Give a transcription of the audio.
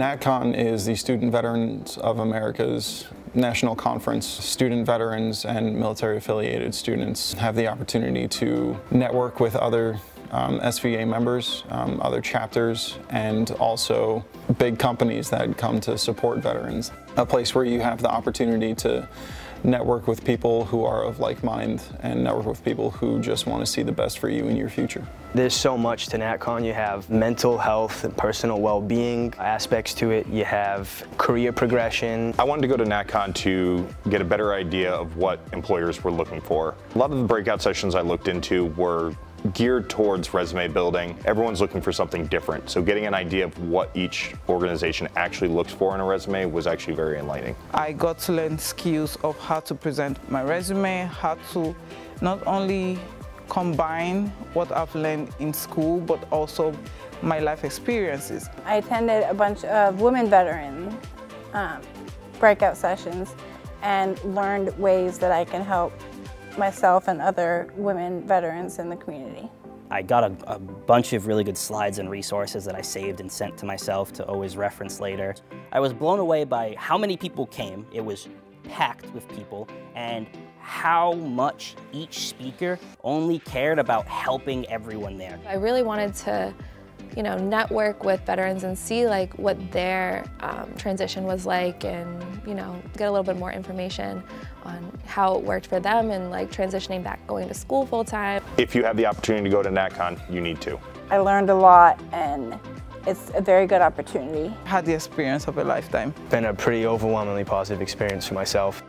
NatCon is the Student Veterans of America's national conference. Student veterans and military affiliated students have the opportunity to network with other um, SVA members, um, other chapters, and also big companies that come to support veterans. A place where you have the opportunity to network with people who are of like mind and network with people who just want to see the best for you in your future. There's so much to NatCon. You have mental health and personal well-being aspects to it. You have career progression. I wanted to go to NatCon to get a better idea of what employers were looking for. A lot of the breakout sessions I looked into were geared towards resume building. Everyone's looking for something different. So getting an idea of what each organization actually looks for in a resume was actually very enlightening. I got to learn skills of how to present my resume, how to not only combine what I've learned in school, but also my life experiences. I attended a bunch of women veteran um, breakout sessions and learned ways that I can help myself and other women veterans in the community. I got a, a, bunch of really good slides and resources that I saved and sent to myself to always reference later. I was blown away by how many people came. It was packed with people and how much each speaker only cared about helping everyone there. I really wanted to you know, network with veterans and see like what their um, transition was like and, you know, get a little bit more information on how it worked for them and like transitioning back going to school full time. If you have the opportunity to go to NatCon, you need to. I learned a lot and it's a very good opportunity. I had the experience of a lifetime. Been a pretty overwhelmingly positive experience for myself.